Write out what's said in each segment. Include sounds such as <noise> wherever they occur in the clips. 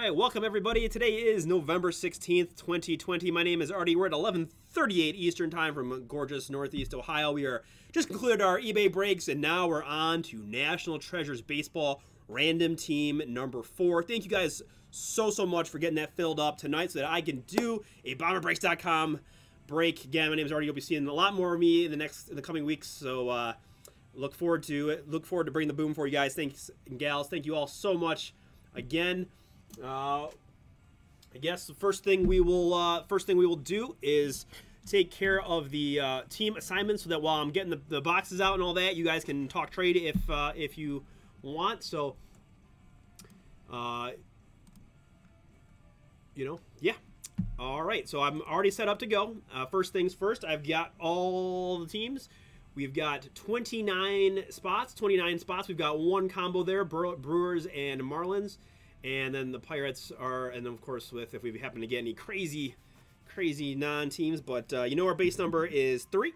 right, welcome everybody. Today is November 16th, 2020. My name is Artie. We're at 11:38 Eastern Time from gorgeous Northeast Ohio. We are just concluded our eBay breaks and now we're on to National Treasures Baseball random team number 4. Thank you guys so so much for getting that filled up tonight so that I can do a bomberbreaks.com break. Again, my name is Artie. You'll be seeing a lot more of me in the next in the coming weeks. So uh, look forward to it. Look forward to bringing the boom for you guys. Thanks gals. Thank you all so much again. Uh, I guess the first thing we will uh, first thing we will do is take care of the uh, team assignments so that while I'm getting the, the, boxes out and all that, you guys can talk trade if uh, if you want. So, uh, you know, yeah. All right, so I'm already set up to go. Uh, first things first, I've got all the teams. We've got 29 spots, 29 spots. We've got one combo there, Brewers and Marlins. And then the Pirates are, and of course with if we happen to get any crazy, crazy non-teams, but uh, you know our base number is three,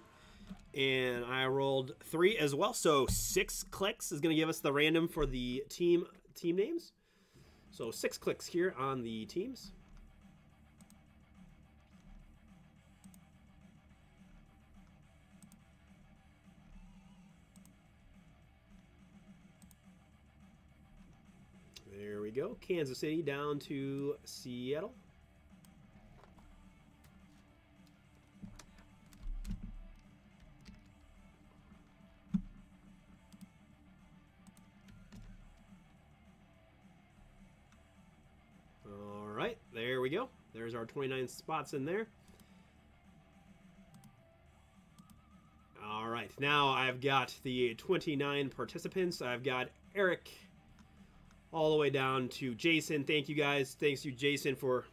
and I rolled three as well. So six clicks is going to give us the random for the team team names. So six clicks here on the teams. We go. Kansas City down to Seattle. All right, there we go. There's our 29 spots in there. All right, now I've got the 29 participants. I've got Eric all the way down to Jason. Thank you guys. Thanks to Jason, for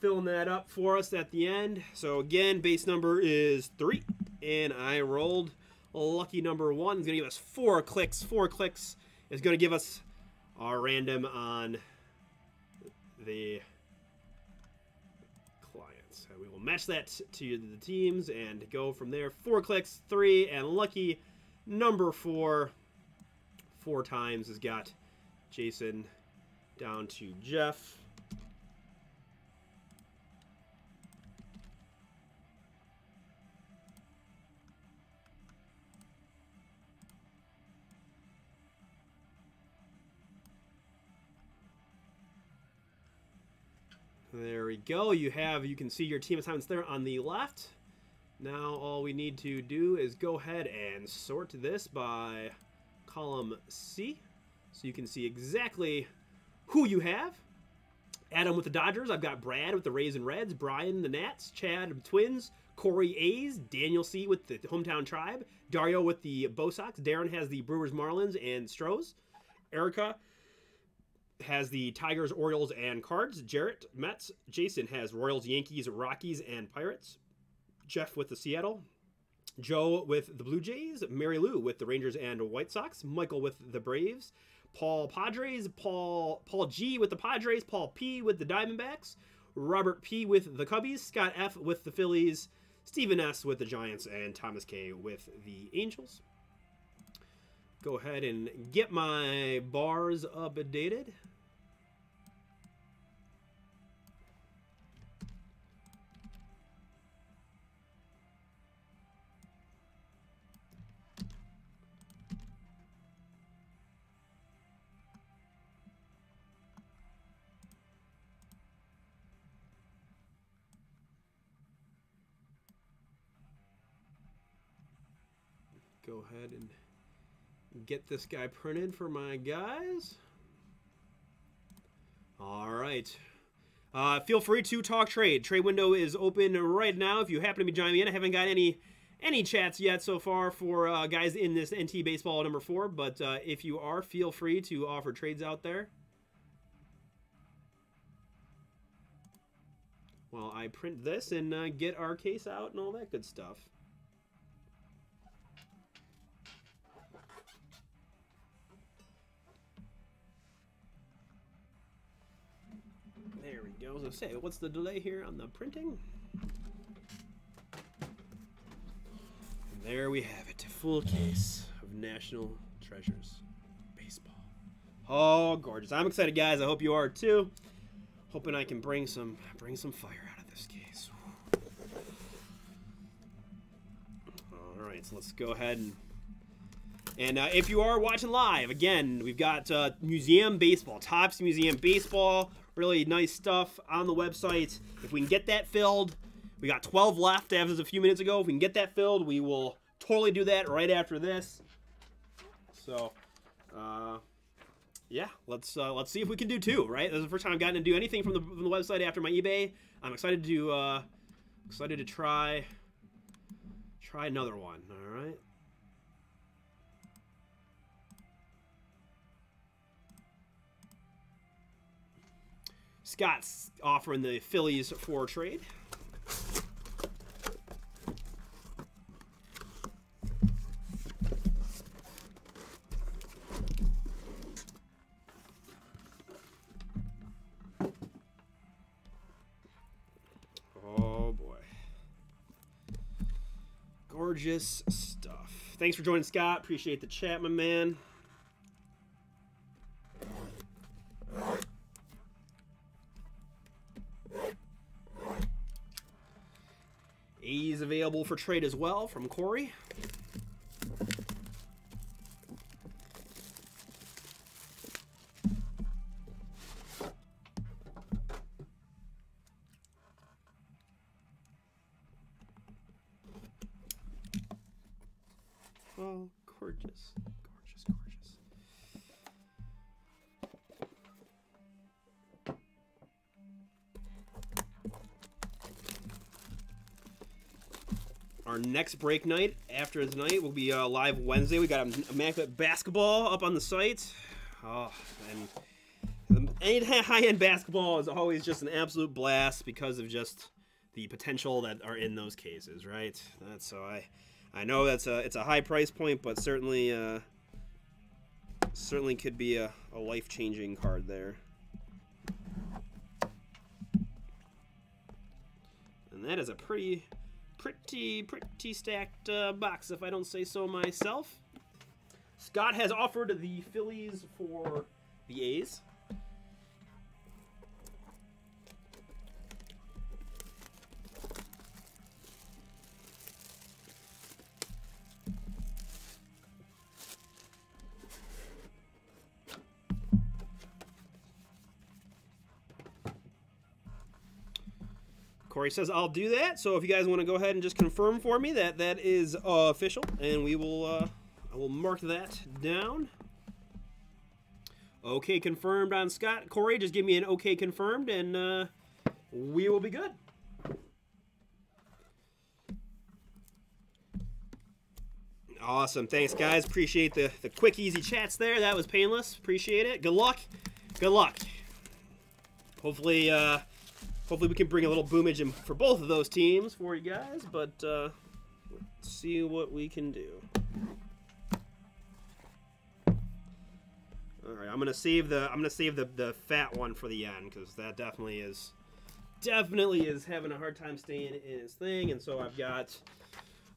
filling that up for us at the end. So again, base number is three, and I rolled lucky number one. It's gonna give us four clicks. Four clicks is gonna give us our random on the clients. And we will match that to the teams and go from there. Four clicks, three, and lucky number four, four times has got Jason down to Jeff. There we go. You have, you can see your team assignments there on the left. Now all we need to do is go ahead and sort this by column C so you can see exactly who you have. Adam with the Dodgers. I've got Brad with the Rays and Reds, Brian the Nats, Chad with Twins, Corey A's, Daniel C with the Hometown Tribe, Dario with the Bo Sox, Darren has the Brewers Marlins and Stros, Erica has the Tigers, Orioles, and Cards, Jarrett Mets, Jason has Royals, Yankees, Rockies, and Pirates, Jeff with the Seattle, Joe with the Blue Jays, Mary Lou with the Rangers and White Sox, Michael with the Braves, Paul Padres, Paul Paul G with the Padres, Paul P with the Diamondbacks, Robert P with the Cubbies, Scott F with the Phillies, Stephen S with the Giants, and Thomas K with the Angels. Go ahead and get my bars updated. Ahead and get this guy printed for my guys. All right. Uh, feel free to talk trade. Trade window is open right now. If you happen to be joining me in, I haven't got any any chats yet so far for uh, guys in this NT baseball number four. But uh, if you are, feel free to offer trades out there. While I print this and uh, get our case out and all that good stuff. I was gonna say, what's the delay here on the printing? And there we have it, a full case of National Treasures Baseball. Oh, gorgeous. I'm excited, guys. I hope you are too. hoping I can bring some bring some fire out of this case. All right, so let's go ahead and and uh, if you are watching live, again, we've got uh, Museum Baseball, Topps Museum Baseball, really nice stuff on the website. If we can get that filled, we got 12 left as of a few minutes ago. If we can get that filled, we will totally do that right after this. So, uh, yeah, let's uh, let's see if we can do two. Right, this is the first time I've gotten to do anything from the, from the website after my eBay. I'm excited to uh, excited to try try another one. All right. Scott's offering the Phillies for trade. Oh boy. Gorgeous stuff. Thanks for joining, Scott. Appreciate the chat, my man. A's available for trade as well from Corey. Our next break night after tonight will be uh, live Wednesday. We got a immaculate basketball up on the site. Oh, and high-end basketball is always just an absolute blast because of just the potential that are in those cases, right? That's so I, I know that's a it's a high price point, but certainly, uh, certainly could be a, a life-changing card there. And that is a pretty pretty, pretty stacked uh, box, if I don't say so myself. Scott has offered the Phillies for the A's. Corey says I'll do that. So if you guys want to go ahead and just confirm for me that that is uh, official, and we will uh, I will mark that down. Okay, confirmed on Scott. Corey, just give me an okay confirmed, and uh, we will be good. Awesome. Thanks, guys. Appreciate the, the quick, easy chats there. That was painless. Appreciate it. Good luck. Good luck. Hopefully, uh, hopefully we can bring a little boomage in for both of those teams for you guys, but uh, let's see what we can do. All right, I'm gonna save the I'm gonna save the the fat one for the end because that definitely is definitely is having a hard time staying in his thing, and so I've got.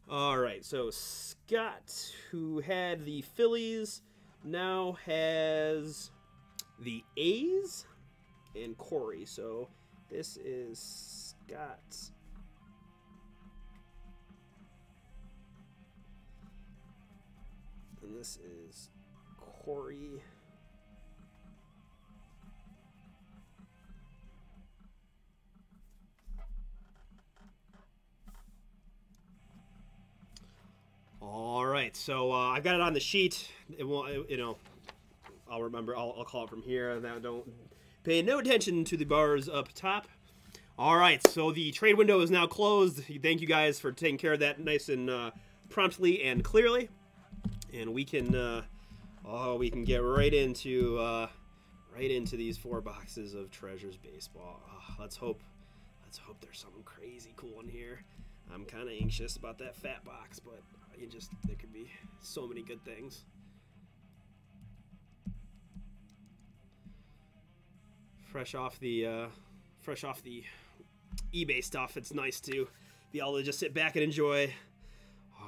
All right, so Scott, who had the Phillies, now has the A's and Corey. So this is Scott's. And this is Corey. All right, so uh, I've got it on the sheet. It won't, you know, I'll remember. I'll, I'll call it from here. Now, don't pay no attention to the bars up top. All right, so the trade window is now closed. Thank you guys for taking care of that nice and uh, promptly and clearly. And we can, uh, oh, we can get right into, uh, right into these four boxes of Treasures baseball. Oh, let's hope, let's hope there's something crazy cool in here. I'm kind of anxious about that fat box, but you just there could be so many good things. Fresh off the uh, fresh off the eBay stuff, it's nice to be able to just sit back and enjoy.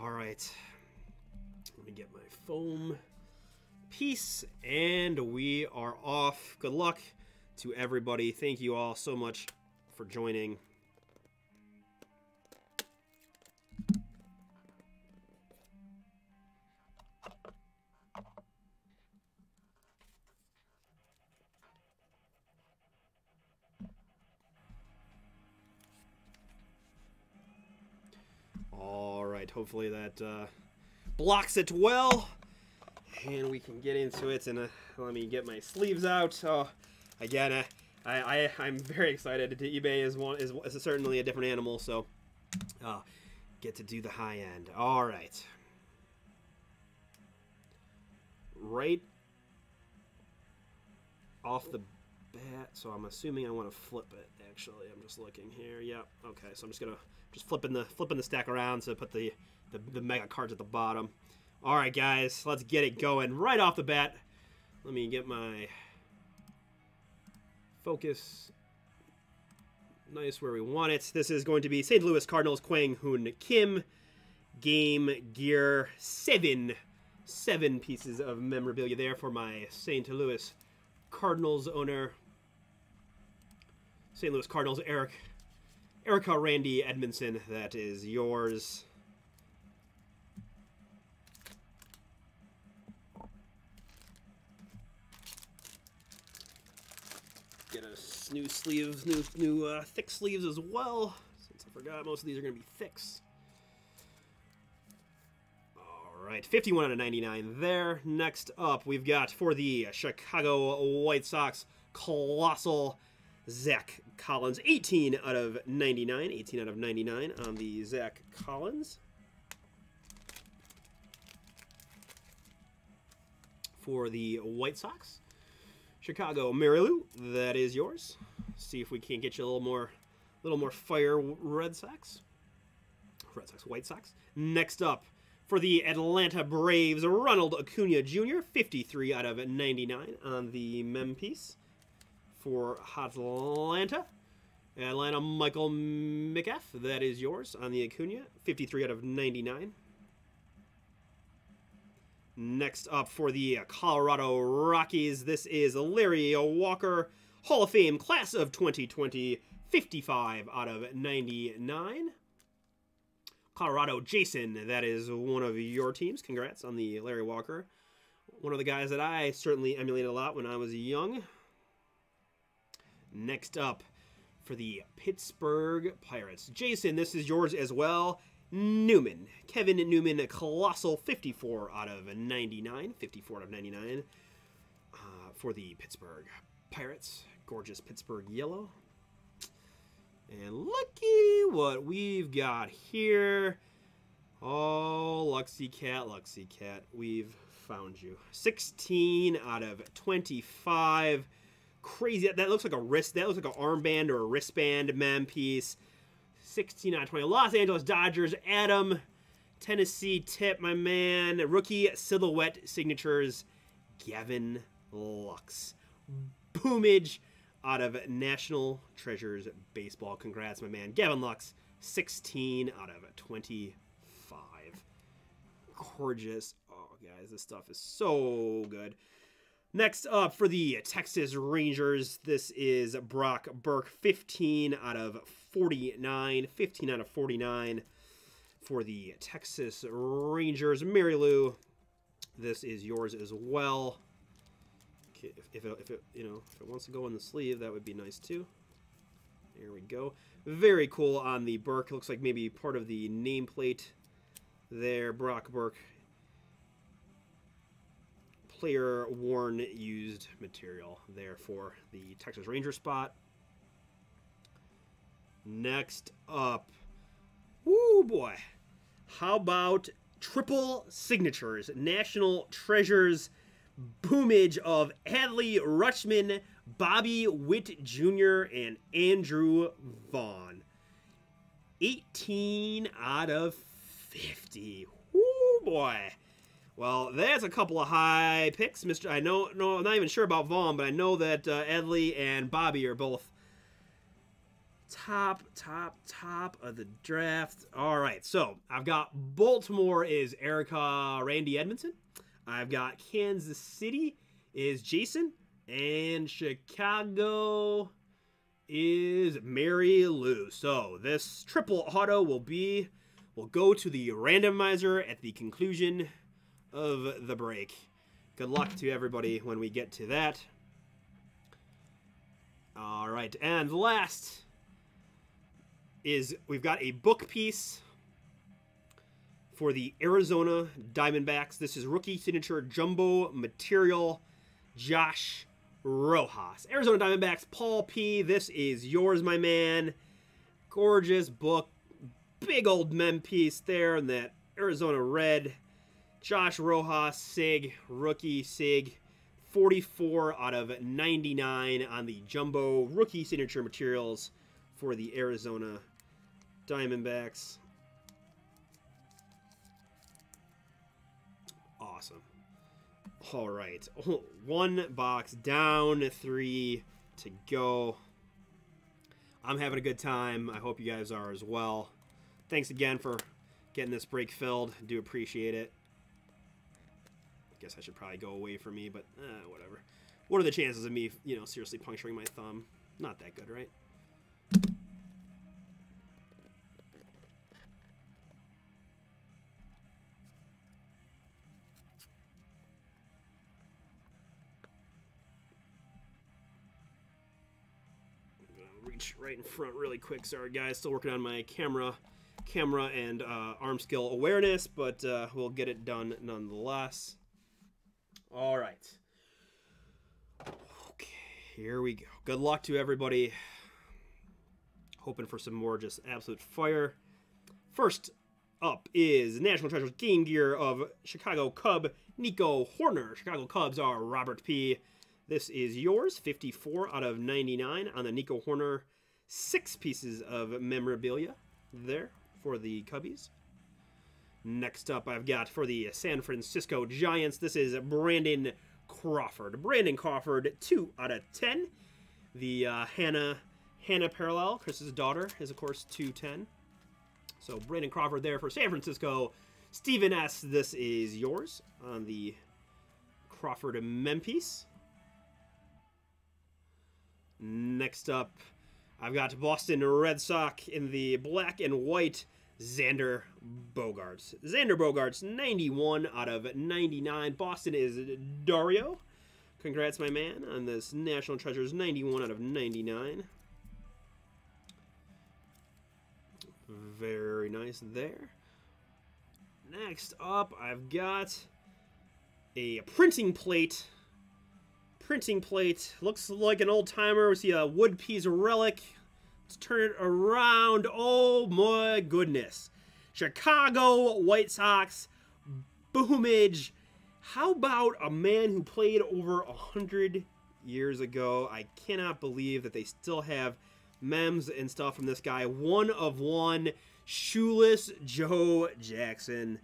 All right, let me get my foam piece, and we are off. Good luck to everybody. Thank you all so much for joining. Right, hopefully that uh, blocks it well. And we can get into it. And uh, let me get my sleeves out. Oh, again, uh, I, I, I'm very excited. To eBay is one is, is certainly a different animal, so uh, get to do the high end. All right. Right off the bat, so I'm assuming I want to flip it. Actually, I'm just looking here. Yep. Okay, so I'm just gonna just flipping the flipping the stack around to put the, the, the mega cards at the bottom. All right, guys, let's get it going right off the bat. Let me get my focus nice where we want it. This is going to be St. Louis Cardinals Kwang Hyun Kim game gear seven seven pieces of memorabilia there for my St. Louis Cardinals owner St. Louis Cardinals Eric Erica Randy Edmondson, that is yours. Get a new sleeves, new new uh, thick sleeves as well. Since I forgot, most of these are going to be thicks. All right, 51 out of 99 there. Next up, we've got for the Chicago White Sox, Colossal Zack Collins. 18 out of 99. 18 out of 99 on the Zack Collins. For the White Sox. Chicago Mary Lou, that is yours. See if we can't get you a little more, little more fire Red Sox. Red Sox, White Sox. Next up, for the Atlanta Braves, Ronald Acuna Jr., 53 out of 99 on the mem piece for Atlanta. Atlanta Michael McF, that is yours on the Acuna, 53 out of 99. Next up for the Colorado Rockies, this is Larry Walker, Hall of Fame, class of 2020, 55 out of 99. Colorado Jason, that is one of your teams. Congrats on the Larry Walker. One of the guys that I certainly emulated a lot when I was young. Next up for the Pittsburgh Pirates. Jason, this is yours as well. Newman. Kevin Newman, a colossal 54 out of 99. 54 out of 99 uh, for the Pittsburgh Pirates. Gorgeous Pittsburgh yellow. And looky what we've got here. Oh, Luxy Cat, Luxy Cat, we've found you. 16 out of 25 crazy. That looks like a wrist. That looks like an armband or a wristband mem piece. 16 out of 20. Los Angeles Dodgers. Adam. Tennessee tip, my man. Rookie silhouette signatures. Gavin Lux. Boomage out of National Treasures Baseball. Congrats, my man. Gavin Lux. 16 out of 25. Gorgeous. Oh, guys, this stuff is so good. Next up for the Texas Rangers, this is Brock Burke, 15 out of 49. 15 out of 49 for the Texas Rangers. Mary Lou, this is yours as well. If, if, it, if it, you know, if it wants to go in the sleeve, that would be nice too. There we go. Very cool on the Burke. Looks like maybe part of the nameplate there. Brock Burke player worn used material there for the Texas Ranger spot. Next up, whoo boy, how about triple signatures, national treasures, boomage of Adley Rutschman, Bobby Witt Jr., and Andrew Vaughn. 18 out of 50. Whoo boy. Well, there's a couple of high picks, Mister. I know, no, I'm not even sure about Vaughn, but I know that uh, Adley and Bobby are both top, top, top of the draft. All right, so I've got Baltimore is Erica Randy Edmondson. I've got Kansas City is Jason And Chicago is Mary Lou. So this triple auto will be will go to the randomizer at the conclusion of the break. Good luck to everybody when we get to that. All right, and last is we've got a book piece for the Arizona Diamondbacks. This is rookie signature jumbo material Josh Rojas. Arizona Diamondbacks, Paul P. This is yours, my man. Gorgeous book. Big old mem piece there in that Arizona red. Josh Rojas, SIG, rookie SIG. 44 out of 99 on the jumbo rookie signature materials for the Arizona Diamondbacks. Awesome. All right. <laughs> One box down, three to go. I'm having a good time. I hope you guys are as well. Thanks again for getting this break filled. Do appreciate it. Guess I should probably go away from me, but uh, whatever. What are the chances of me, you know, seriously puncturing my thumb? Not that good, right? reach right in front really quick. Sorry, guys. Still working on my camera, camera and uh, arm skill awareness, but uh, we'll get it done nonetheless. All right. Okay, here we go. Good luck to everybody. Hoping for some more just absolute fire. First up is National Treasures Game Gear of Chicago Cub Nico Hoerner. Chicago Cubs are Robert P. This is yours, 54 out of 99 on the Nico Hoerner. Six pieces of memorabilia there for the Cubbies. Next up, I've got for the San Francisco Giants, this is Brandon Crawford. Brandon Crawford, 2 out of 10. The uh, Hannah Hannah parallel, Chris's daughter, is of course 210. So Brandon Crawford there for San Francisco. Stephen S., this is yours on the Crawford Mempiece. Next up, I've got Boston Red Sox in the black and white Xander Bogaerts. Xander Bogaerts, 91 out of 99. Boston is Dario. Congrats, my man, on this National Treasures 91 out of 99. Very nice there. Next up, I've got a printing plate printing plate. Looks like an old timer. We see a wood piece relic. Turn it around. Oh my goodness. Chicago White Sox boomage. How about a man who played over a hundred years ago? I cannot believe that they still have memes and stuff from this guy. One of one, shoeless Joe Jackson.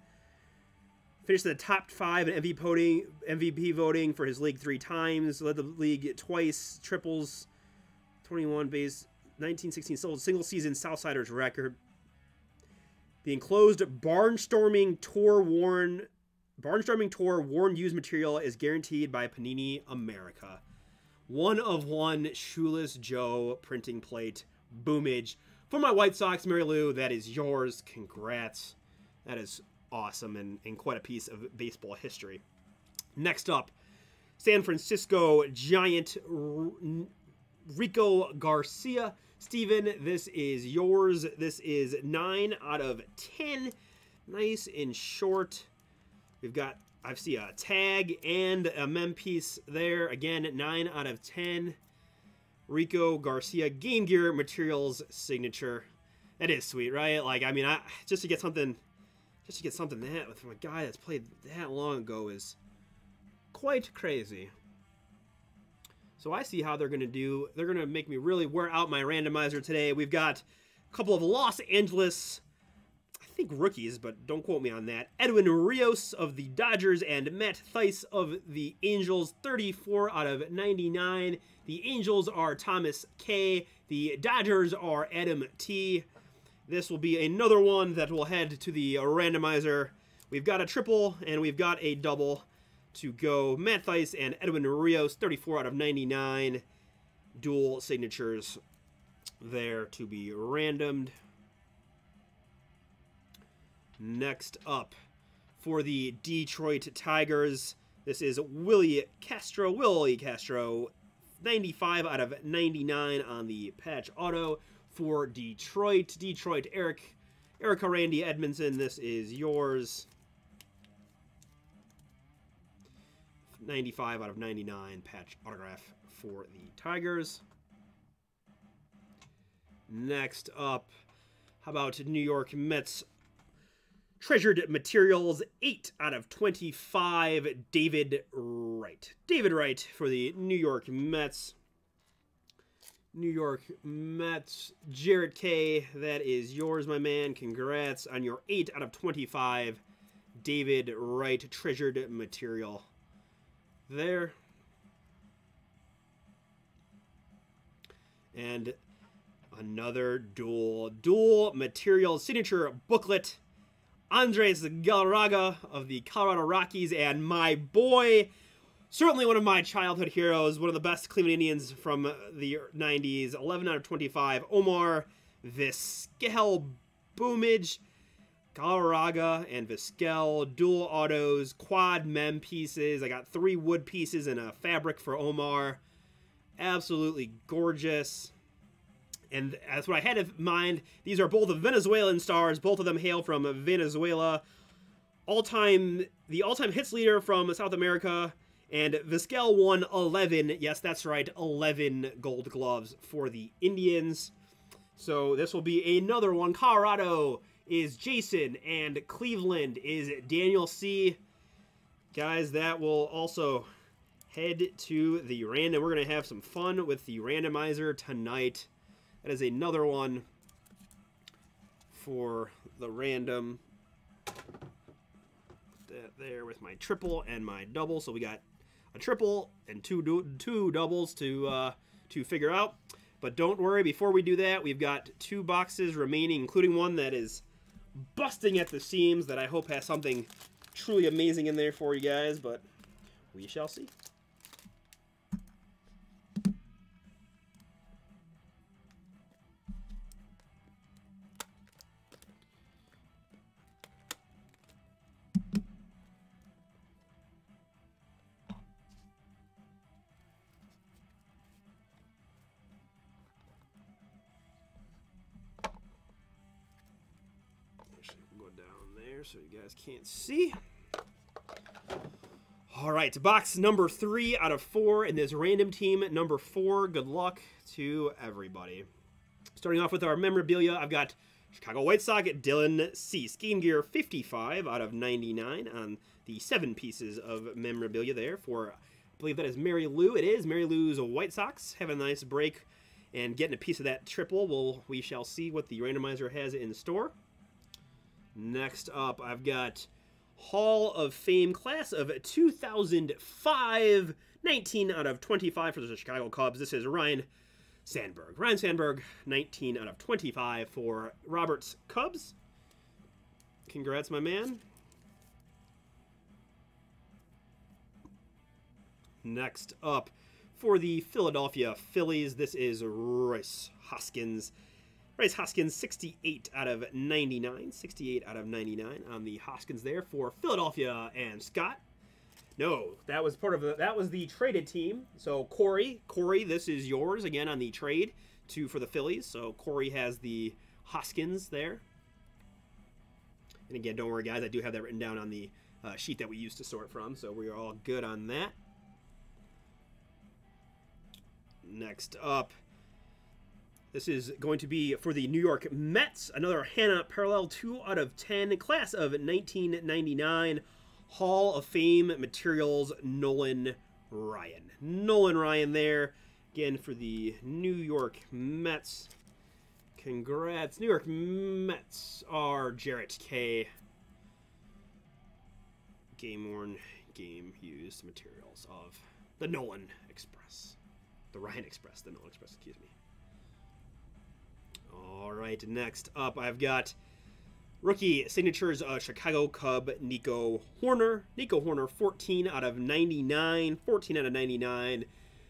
Finished in the top five in MVP voting, MVP voting for his league three times. Led the league twice, triples, 21 base, 1916 single season Southsiders record. The enclosed barnstorming tour worn barnstorming tour worn used material is guaranteed by Panini America. One of one shoeless Joe printing plate boomage for my White Sox, Mary Lou. That is yours. Congrats. That is awesome and, and quite a piece of baseball history. Next up, San Francisco Giant Rico Garcia. Steven, this is yours. This is 9 out of 10. Nice and short. We've got, I see a tag and a mem piece there. Again, 9 out of 10. Rico Garcia Game Gear Materials signature. That is sweet, right? Like, I mean, I just to get something just to get something that from a guy that's played that long ago is quite crazy. So I see how they're going to do. They're going to make me really wear out my randomizer today. We've got a couple of Los Angeles, I think rookies, but don't quote me on that. Edwin Rios of the Dodgers and Matt Thaiss of the Angels, 34 out of 99. The Angels are Thomas K. The Dodgers are Adam T. This will be another one that will head to the randomizer. We've got a triple and we've got a double. To go. Matt and Edwin Rios, 34 out of 99. Dual signatures there to be randomed. Next up for the Detroit Tigers, this is Willi Castro. Willi Castro, 95 out of 99 on the patch auto for Detroit. Detroit, Eric, Erica Randy Edmondson, this is yours. 95 out of 99 patch autograph for the Tigers. Next up, how about New York Mets Treasured Materials, 8 out of 25, David Wright. David Wright for the New York Mets. New York Mets, Jared K, that is yours, my man. Congrats on your 8 out of 25, David Wright Treasured Material. There. And another dual, dual material signature booklet Andres Galarraga of the Colorado Rockies, and my boy, certainly one of my childhood heroes, one of the best Cleveland Indians from the 90s, 11 out of 25, Omar Vizquel Boomage. Galarraga and Vizquel, dual autos, quad mem pieces. I got three wood pieces and a fabric for Omar. Absolutely gorgeous. And that's what I had in mind. These are both Venezuelan stars. Both of them hail from Venezuela. All-time, the all-time hits leader from South America. And Vizquel won 11. Yes, that's right, 11 gold gloves for the Indians. So this will be another one. Colorado is Jason, and Cleveland is Daniel C. Guys, that will also head to the random. We're going to have some fun with the randomizer tonight. That is another one for the random. That there with my triple and my double. So we got a triple and two two doubles to uh, to figure out. But don't worry, before we do that, we've got two boxes remaining, including one that is busting at the seams that I hope has something truly amazing in there for you guys, but we shall see. So you guys can't see. All right, box number three out of four in this random team number four. Good luck to everybody. Starting off with our memorabilia, I've got Chicago White Sox at Dylan Cease. Game Gear 55 out of 99 on the seven pieces of memorabilia there for, I believe that is Mary Lou. It is Mary Lou's White Sox. Have a nice break and getting a piece of that triple. We'll, we shall see what the randomizer has in store. Next up, I've got Hall of Fame class of 2005, 19 out of 25 for the Chicago Cubs. This is Ryan Sandberg. Ryne Sandberg, 19 out of 25 for Roberts Cubs. Congrats, my man. Next up, for the Philadelphia Phillies, this is Royce Hoskins. Rhys Hoskins, 68 out of 99. 68 out of 99 on the Hoskins there for Philadelphia and Scott. No, that was part of the, that was the traded team. So Corey, Corey, this is yours again on the trade to for the Phillies. So Corey has the Hoskins there. And again, don't worry, guys. I do have that written down on the uh, sheet that we used to sort from. So we are all good on that. Next up, this is going to be for the New York Mets. Another Hannah Parallel 2 out of 10. Class of 1999. Hall of Fame materials, Nolan Ryan. Nolan Ryan there. Again, for the New York Mets. Congrats. New York Mets are Jarrett K. Game worn, game used materials of the Nolan Express. The Ryan Express, the Nolan Express, excuse me. All right, next up, I've got Rookie signatures uh, Chicago Cub Nico Hoerner. Nico Hoerner, 14 out of 99. 14 out of 99.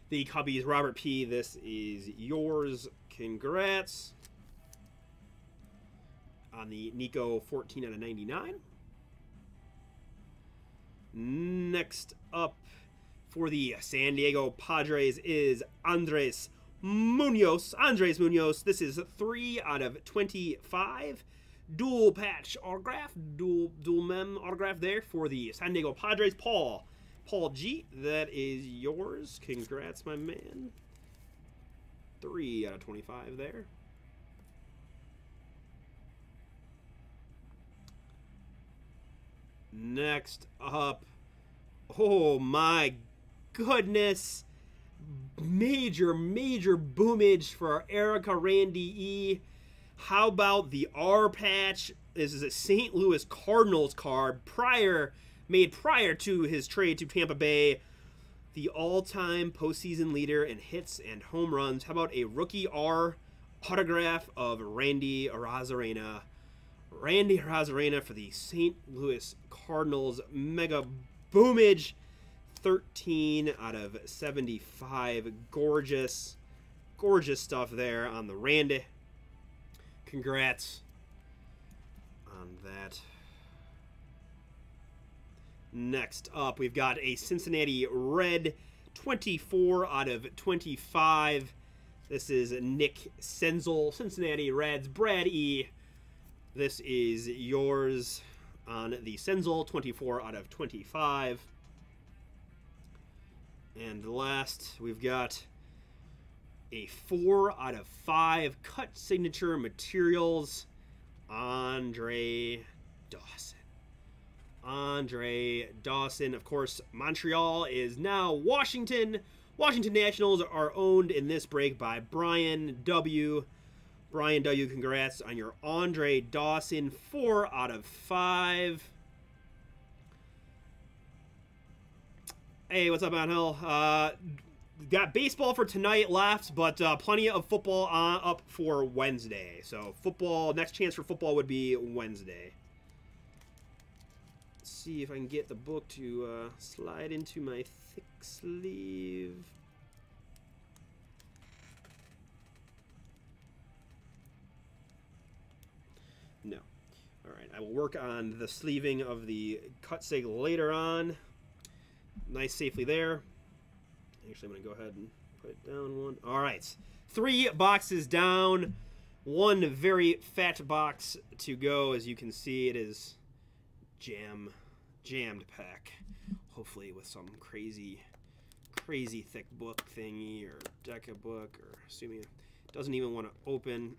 The Cubbies, Robert P. This is yours. Congrats. On the Nico, 14 out of 99. Next up for the San Diego Padres is Andres Munoz. Andres Munoz. This is 3 out of 25 dual patch autograph, dual dual mem autograph there for the San Diego Padres. Paul, Paul G, that is yours. Congrats, my man. Three out of twenty-five there. Next up, oh my goodness, major major boomage for Erica Randy E how about the R patch? This is a St. Louis Cardinals card prior made prior to his trade to Tampa Bay. The all-time postseason leader in hits and home runs. How about a rookie R autograph of Randy Arozarena? Randy Arozarena for the St. Louis Cardinals mega boomage. 13 out of 75. Gorgeous, gorgeous stuff there on the Randy. Congrats on that. Next up, we've got a Cincinnati Red 24 out of 25. This is Nick Senzel, Cincinnati Reds. Brad E. This is yours on the Senzel 24 out of 25. And last, we've got a four out of five cut signature materials. Andre Dawson. Andre Dawson. Of course, Montreal is now Washington. Washington Nationals are owned in this break by Brian W. Brian W., congrats on your Andre Dawson. Four out of five. Hey, what's up, Angel? Uh, got baseball for tonight left, but uh, plenty of football uh, up for Wednesday. So football, next chance for football would be Wednesday. Let's see if I can get the book to uh, slide into my thick sleeve. No. All right, I will work on the sleeving of the cut sig later on. Nice safely there. Actually, I'm going to go ahead and put it down one. All right. Three boxes down. One very fat box to go. As you can see, it is jam, jammed pack. Hopefully with some crazy, crazy thick book thingy or deca book or assuming it doesn't even want to open.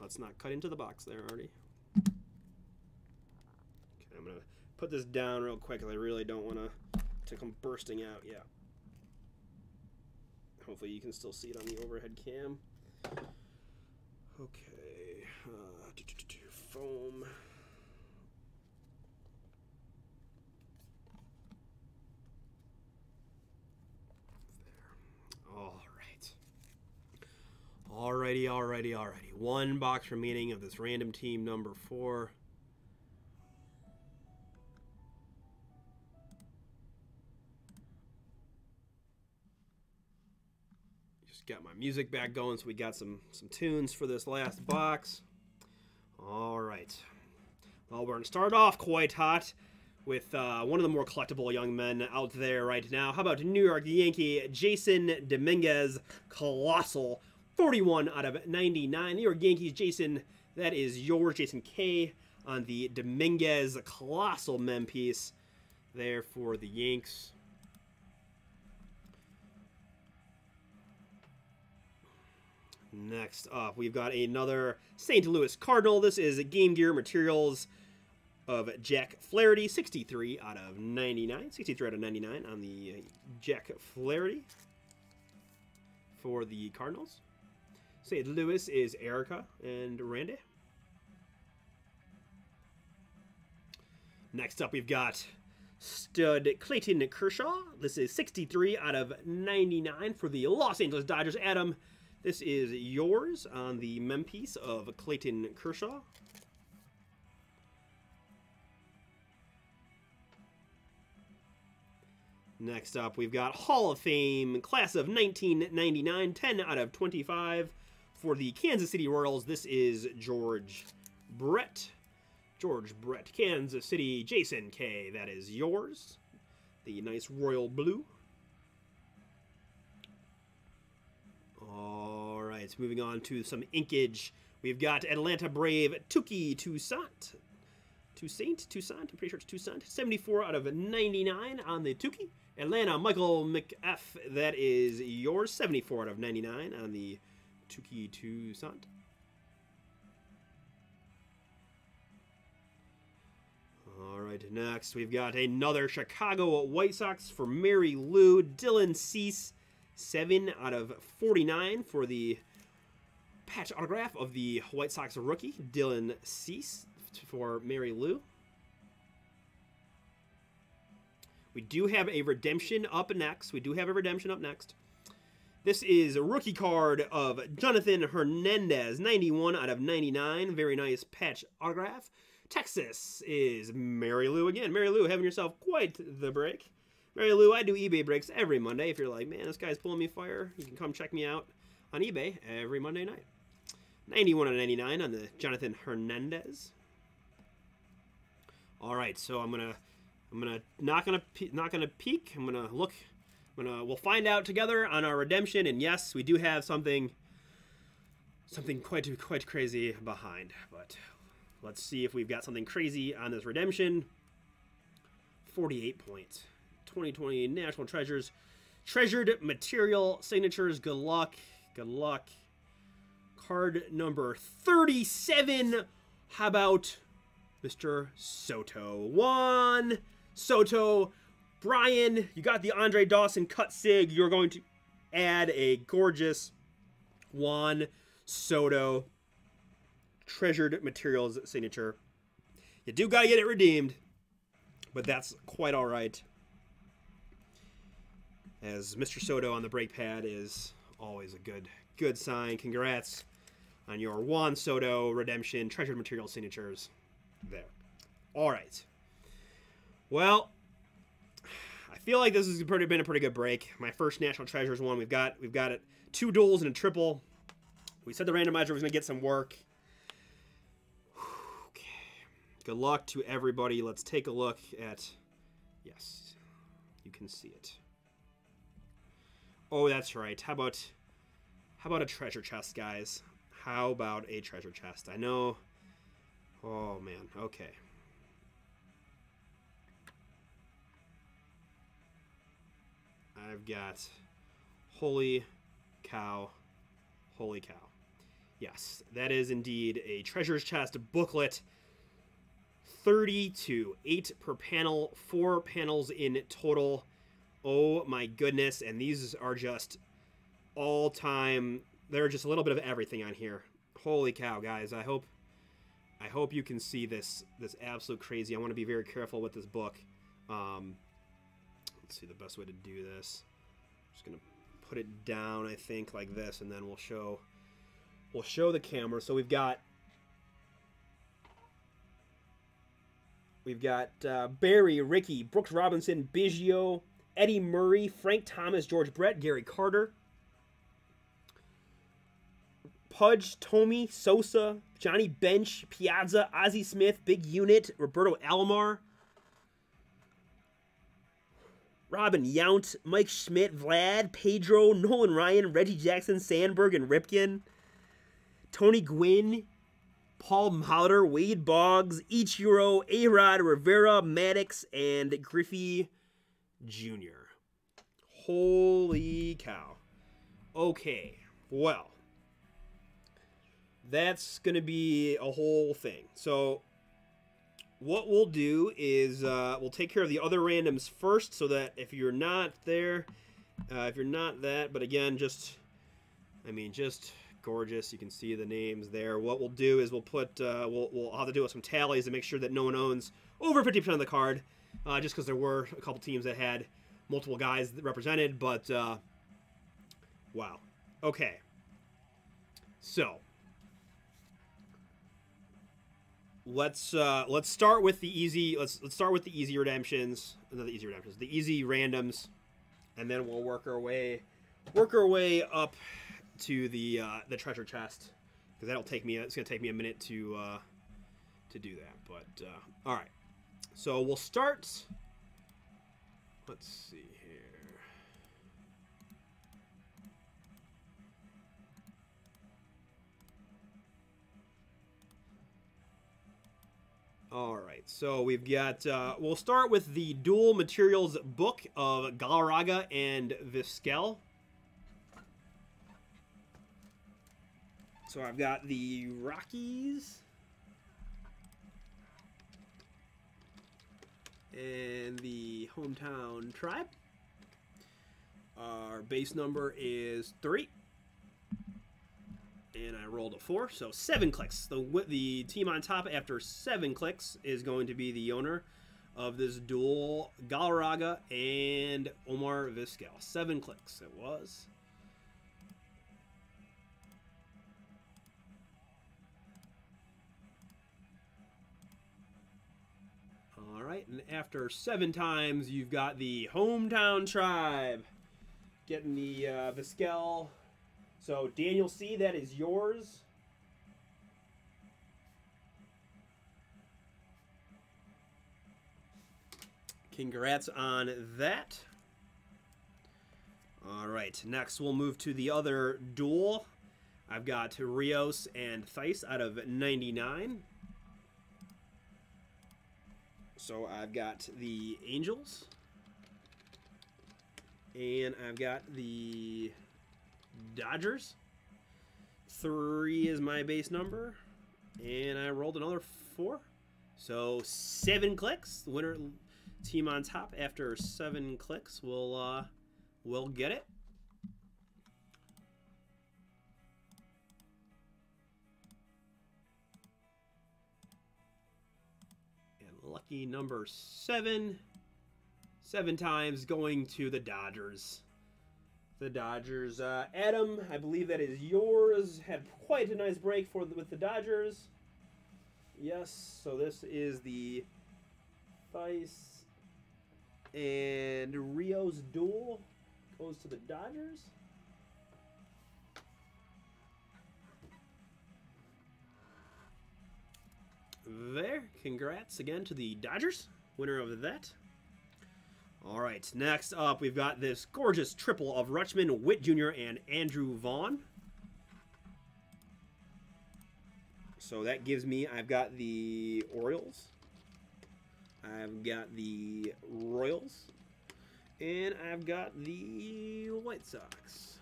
Let's not cut into the box there, Artie put this down real quick because I really don't want to to come bursting out. Yeah. Hopefully you can still see it on the overhead cam. Okay. Uh, foam. There. All right. Alrighty, alrighty, alrighty. One box remaining of this random team number four. Got my music back going, so we got some some tunes for this last box. All right. Well, we're gonna start off quite hot with uh, one of the more collectible young men out there right now. How about New York Yankee Jasson Dominguez, colossal, 41 out of 99. New York Yankees, Jason, that is yours, Jason K, on the Dominguez colossal mem piece there for the Yanks. Next up, we've got another St. Louis Cardinal. This is Game Gear Materials of Jack Flaherty, 63 out of 99. 63 out of 99 on the Jack Flaherty for the Cardinals. St. Louis is Erica and Randy. Next up, we've got stud Clayton Kershaw. This is 63 out of 99 for the Los Angeles Dodgers. Adam This is yours on the mem piece of Clayton Kershaw. Next up, we've got Hall of Fame, class of 1999, 10 out of 25 for the Kansas City Royals. This is George Brett. George Brett, Kansas City, Jason K. That is yours. The nice royal blue. All right, moving on to some inkage. We've got Atlanta Brave, Touki Toussaint. Toussaint, Toussaint, I'm pretty sure it's Toussaint. 74 out of 99 on the Touki. Atlanta, Michael McF, that is yours. 74 out of 99 on the Touki Toussaint. All right, next we've got another Chicago White Sox for Mary Lou. Dylan Cease, 7 out of 49 for the patch autograph of the White Sox rookie, Dylan Cease for Mary Lou. We do have a redemption up next. We do have a redemption up next. This is a rookie card of Jonathan Hernandez, 91 out of 99. Very nice patch autograph. Texas is Mary Lou again. Mary Lou having yourself quite the break. Mary Lou, I do eBay breaks every Monday. If you're like, man, this guy's pulling me fire, you can come check me out on eBay every Monday night. 91 out of 99 on the Jonathan Hernandez. All right, so I'm gonna I'm gonna not gonna not gonna peek. I'm gonna look. I'm gonna we'll find out together on our redemption. And yes, we do have something something quite quite crazy behind. But let's see if we've got something crazy on this redemption. 48 points. 2020 National Treasures. Treasured material signatures. Good luck. Good luck. Card number 37. How about Mr. Soto? One. Soto, Brian, you got the Andre Dawson cut sig. You're going to add a gorgeous Juan Soto treasured materials signature. You do got to get it redeemed, but that's quite all right. As Mr. Soto on the brake pad is always a good good sign. Congrats on your Juan Soto redemption treasured material signatures there. All right. Well, I feel like this has pretty, been a pretty good break. My first National Treasures one. We've got we've got it two duels and a triple. We said the randomizer was gonna get some work. Okay. Good luck to everybody. Let's take a look at. Yes, you can see it. Oh, that's right. How about how about a treasure chest, guys? How about a treasure chest? I know. Oh man. Okay. I've got holy cow, holy cow. Yes, that is indeed a treasures chest booklet. 32, 8 per panel, 4 panels in total. Oh my goodness, and these are just all time. They're just a little bit of everything on here. Holy cow, guys. I hope I hope you can see this this absolute crazy. I want to be very careful with this book. Um, let's see the best way to do this. I'm just gonna put it down, I think, like this, and then we'll show we'll show the camera. So we've got we've got uh, Barry, Ricky, Brooks Robinson, Biggio, Eddie Murray, Frank Thomas, George Brett, Gary Carter, Pudge, Thome, Sosa, Johnny Bench, Piazza, Ozzie Smith, Big Unit, Roberto Alomar, Robin Yount, Mike Schmidt, Vlad, Pedro, Nolan Ryan, Reggie Jackson, Sandberg, and Ripken, Tony Gwynn, Paul Molitor, Wade Boggs, Ichiro, A-Rod, Rivera, Maddux, and Griffey Jr. Holy cow. Okay, well, that's going to be a whole thing. So what we'll do is uh, we'll take care of the other randoms first so that if you're not there, uh, if you're not that, but again, just, I mean, just gorgeous. You can see the names there. What we'll do is we'll put, uh, we'll, we'll have to do some tallies to make sure that no one owns over 50% of the card, uh, just because there were a couple teams that had multiple guys represented, but uh, wow. Okay. so let's uh, let's start with the easy. Let's let's start with the easy redemptions. Not the easy redemptions. The easy randoms, and then we'll work our way work our way up to the uh, the treasure chest because that'll take me. It's gonna take me a minute to uh, to do that. But uh, all right, so we'll start. Let's see here. All right, so we've got. Uh, we'll start with the dual materials book of Galarraga and Vizquel. So I've got the Rockies. And the hometown tribe. Our base number is three. And I rolled a four, so seven clicks. The, the team on top after seven clicks is going to be the owner of this duel, Galarraga and Omar Vizquel. Seven clicks it was. All right, and after seven times, you've got the hometown tribe getting the uh. So Daniel C, that is yours. Congrats on that. All right, next we'll move to the other duel. I've got Rios and Thaiss out of 99. So I've got the Angels. And I've got the Dodgers. Three is my base number. And I rolled another four. So seven clicks. The winner team on top after seven clicks will uh, will get it. Lucky number seven. Seven times going to the Dodgers. The Dodgers. Uh, Adam, I believe that is yours. Had quite a nice break for with the Dodgers. Yes, so this is the Thaiss and Rio's duel goes to the Dodgers. There. Congrats again to the Dodgers. Winner of that. All right, next up, we've got this gorgeous triple of Rutschman, Witt Jr., and Andrew Vaughn. So that gives me, I've got the Orioles, I've got the Royals, and I've got the White Sox.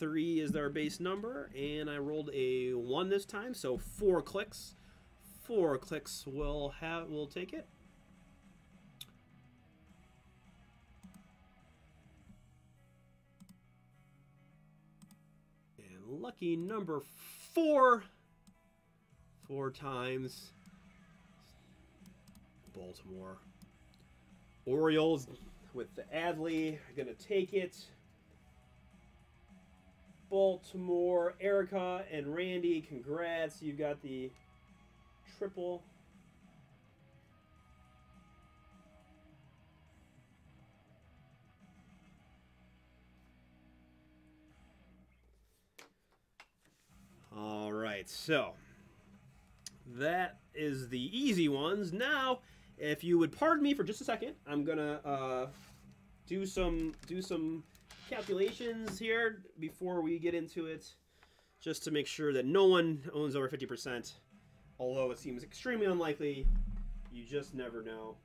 Three is their base number, and I rolled a one this time, so four clicks. Four clicks will have will take it. And lucky number four. Four times. Baltimore. Orioles with the Adley are going to take it. Baltimore, Erica and Randy, congrats. You've got the triple. All right, so that is the easy ones. Now, if you would pardon me for just a second, I'm gonna uh, do some do some calculations here before we get into it, just to make sure that no one owns over 50%. Although it seems extremely unlikely, you just never know.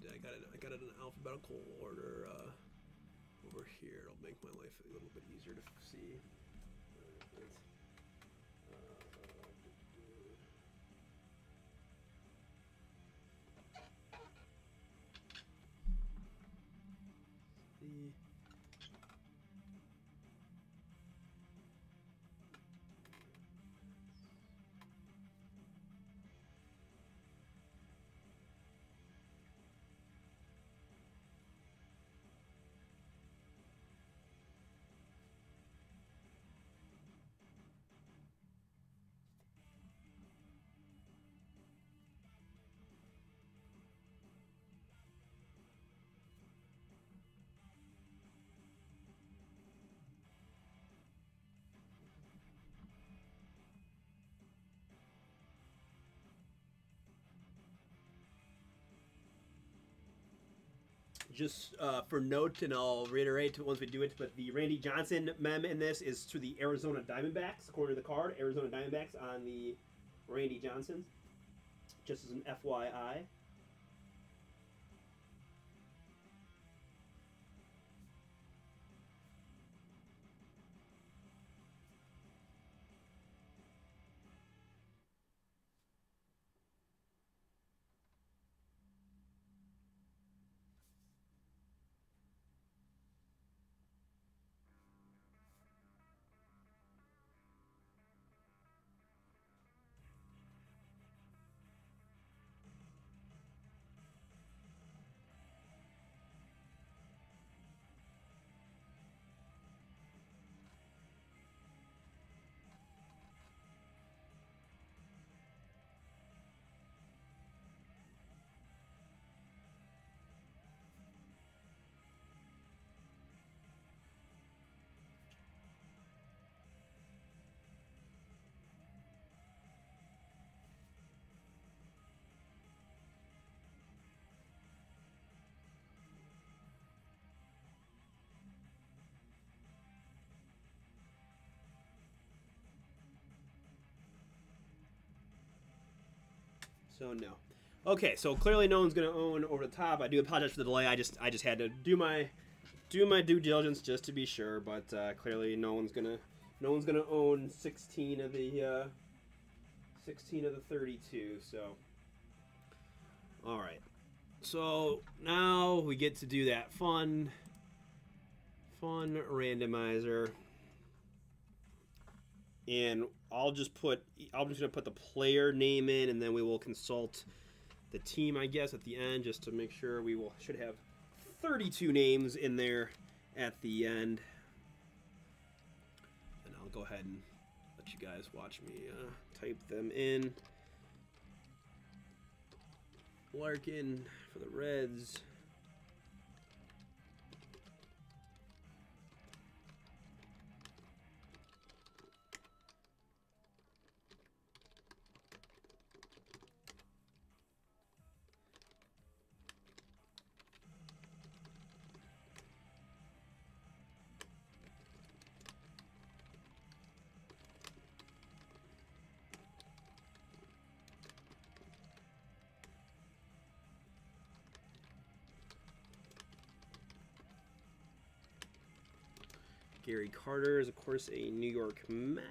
Need. I got it. I got it in alphabetical order uh, over here. It'll make my life a little bit easier to see. Just uh, for note, and I'll reiterate once we do it, but the Randy Johnson mem in this is to the Arizona Diamondbacks, according to the card. Arizona Diamondbacks on the Randy Johnson, just as an FYI. So no. Okay, so clearly no one's gonna own over the top. I do apologize for the delay. I just I just had to do my do my due diligence just to be sure, but uh, clearly no one's gonna no one's gonna own 16 of the uh, 16 of the 32. So all right. So now we get to do that fun fun randomizer. And I'll just put I'm just gonna put the player name in, and then we will consult the team, I guess, at the end, just to make sure we will should have 32 names in there at the end. And I'll go ahead and let you guys watch me uh, type them in. Larkin for the Reds. Gary Carter is, of course, a New York Met.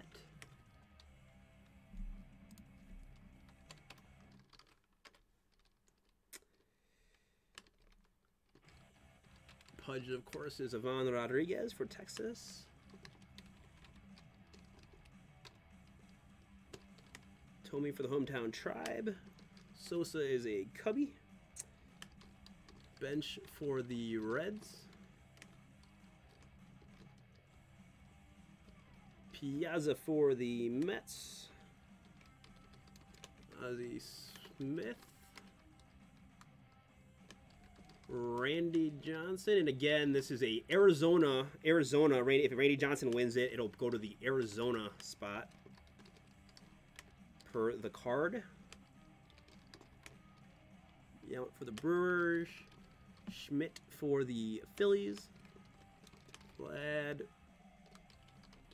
Pudge, of course, is Ivan Rodriguez for Texas. Thome for the hometown tribe. Sosa is a Cubby. Bench for the Reds. Piazza for the Mets. Uh, Ozzie Smith. Randy Johnson, and again, this is a Arizona. Arizona. If Randy Johnson wins it, it'll go to the Arizona spot per the card. Yeah, for the Brewers. Schmidt for the Phillies. Vlad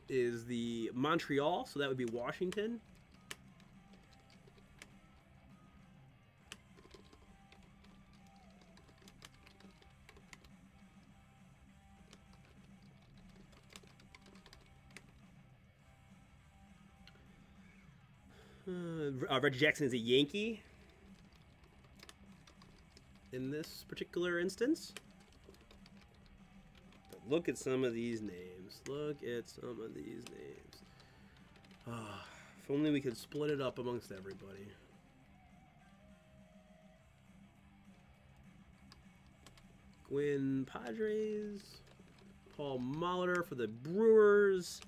is the Montreal, so that would be Washington. Uh, Reggie Jackson is a Yankee in this particular instance. Look at some of these names. Look at some of these names. Ah, if only we could split it up amongst everybody. Gwynn Padres. Paul Molitor for the Brewers.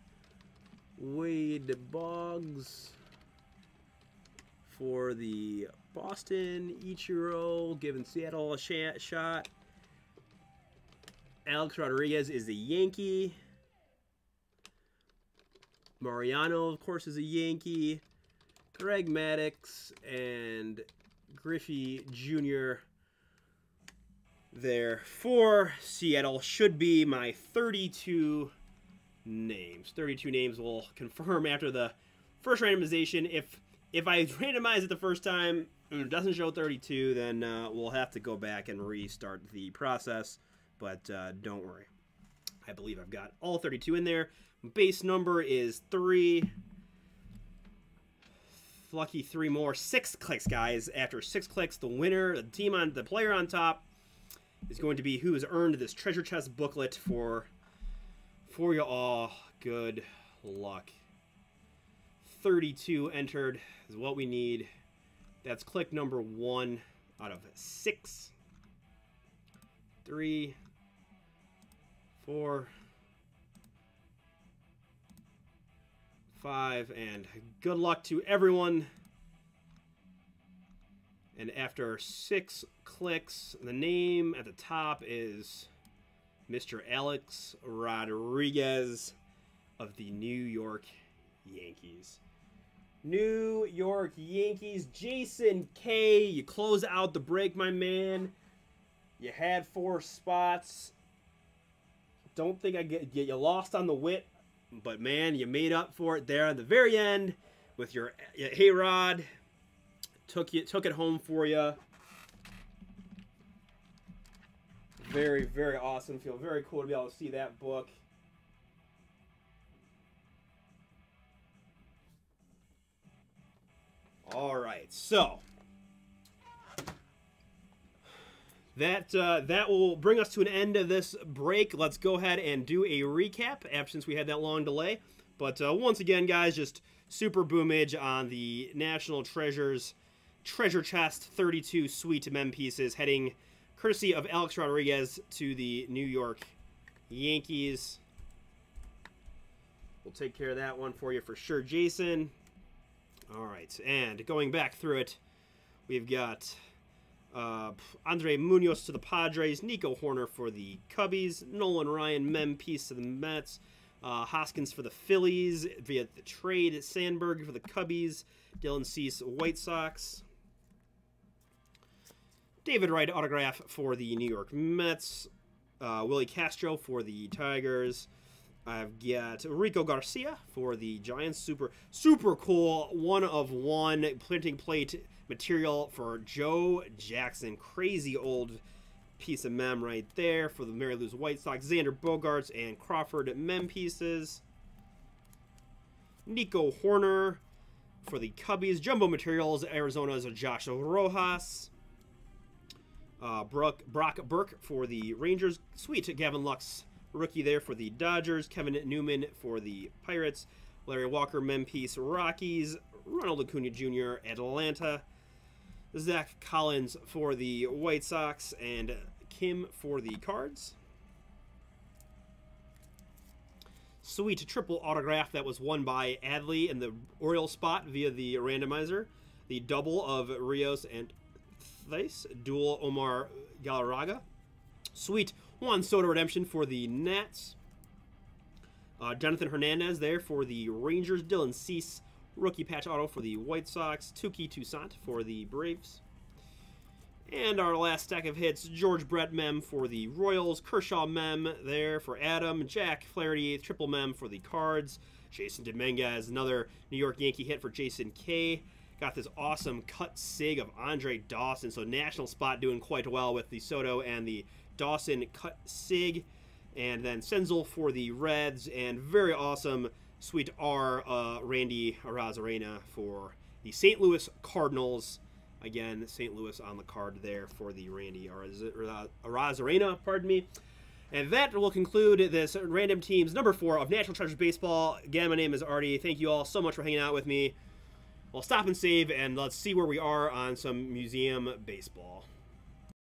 Wade Boggs for the Boston. Ichiro giving Seattle a shot. Alex Rodriguez is a Yankee. Mariano, of course, is a Yankee. Greg Maddux and Griffey Jr. there for Seattle should be my 32 names. 32 names will <laughs> confirm after the first randomization. If if I randomize it the first time and it doesn't show 32, then uh, we'll have to go back and restart the process. But uh, don't worry. I believe I've got all 32 in there. Base number is 3. Lucky three more. Six clicks, guys. After six clicks, the winner, the team on the player on top, is going to be who has earned this treasure chest booklet for for you all. Good luck. 32 entered is what we need. That's click number one out of six. Three, four, five, and good luck to everyone. And after six clicks, the name at the top is Mr. Alex Rodriguez of the New York Yankees. New York Yankees, Jason K. You close out the break, my man. You had four spots. Don't think I get, you lost on the Witt, but man, you made up for it there at the very end with your A-Rod. Took you took it home for you. Very, very awesome. Feel very cool to be able to see that book. All right, so that uh, that will bring us to an end of this break. Let's go ahead and do a recap since we had that long delay. But uh, once again, guys, just super boomage on the National Treasures Treasure Chest 32 Sweet Mem pieces heading courtesy of Alex Rodriguez to the New York Yankees. We'll take care of that one for you for sure, Jason. All right, and going back through it, we've got uh, Andre Munoz to the Padres, Nico Hoerner for the Cubbies, Nolan Ryan Mem piece to the Mets, uh, Hoskins for the Phillies via the trade, Sandberg for the Cubbies, Dylan Cease White Sox, David Wright autograph for the New York Mets, uh, Willi Castro for the Tigers, I've got Rico Garcia for the Giants. Super, super cool. One of one printing plate material for Joe Jackson. Crazy old piece of mem right there for the Mary Lou's White Sox. Xander Bogaerts and Crawford mem pieces. Nico Hoerner for the Cubbies. Jumbo Materials, Arizona's Josh Rojas. Uh, Brock, Brock Burke for the Rangers. Sweet Gavin Lux rookie there for the Dodgers. Kevin Newman for the Pirates. Larry Walker, Memphis Rockies. Ronald Acuna Jr., Atlanta. Zack Collins for the White Sox. And Kim for the Cards. Sweet triple autograph that was won by Adley in the Oriole spot via the randomizer. The double of Rios and Thaiss. Dual Omar Galarraga. Sweet Juan Soto redemption for the Nats. Uh, Jonathan Hernandez there for the Rangers. Dylan Cease, rookie patch auto for the White Sox. Touki Toussaint for the Braves. And our last stack of hits, George Brett Mem for the Royals. Kershaw Mem there for Adam. Jack Flaherty, triple Mem for the Cards. Jasson Dominguez, another New York Yankee hit for Jason K. Got this awesome cut sig of Andre Dawson. So national spot doing quite well with the Soto and the Dawson cut Sig, and then Senzel for the Reds, and very awesome Sweet R uh, Randy Arozarena for the St. Louis Cardinals. Again, St. Louis on the card there for the Randy Arozarena, pardon me. And that will conclude this random teams number four of National Treasures Baseball. Again, my name is Artie. Thank you all so much for hanging out with me. We'll stop and save, and let's see where we are on some museum baseball.